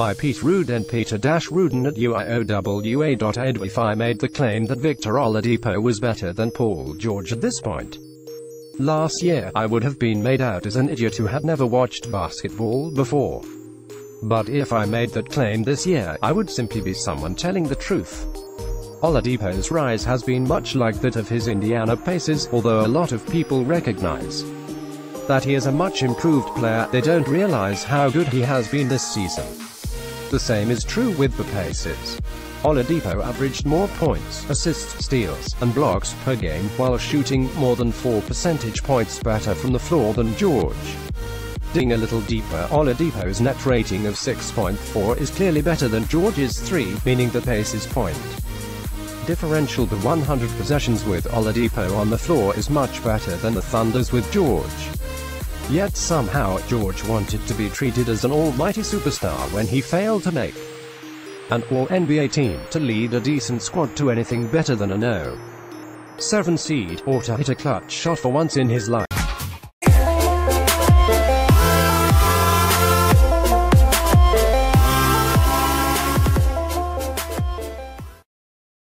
by Pete Ruden and Peter Ruden at UIOWA.edwify made the claim that Victor Oladipo was better than Paul George at this point. Last year, I would have been made out as an idiot who had never watched basketball before. But if I made that claim this year, I would simply be someone telling the truth. Oladipo's rise has been much like that of his Indiana Pacers, although a lot of people recognize that he is a much improved player, they don't realize how good he has been this season. The same is true with the Pacers. Oladipo averaged more points, assists, steals, and blocks per game, while shooting more than 4 percentage points better from the floor than George. Digging a little deeper, Oladipo's net rating of 6.4 is clearly better than George's 3, meaning the Pacers' point differential to 100 possessions with Oladipo on the floor is much better than the Thunder's with George. Yet somehow, George wanted to be treated as an almighty superstar when he failed to make an All-NBA team, to lead a decent squad to anything better than a no. 7 seed, or to hit a clutch shot for once in his life.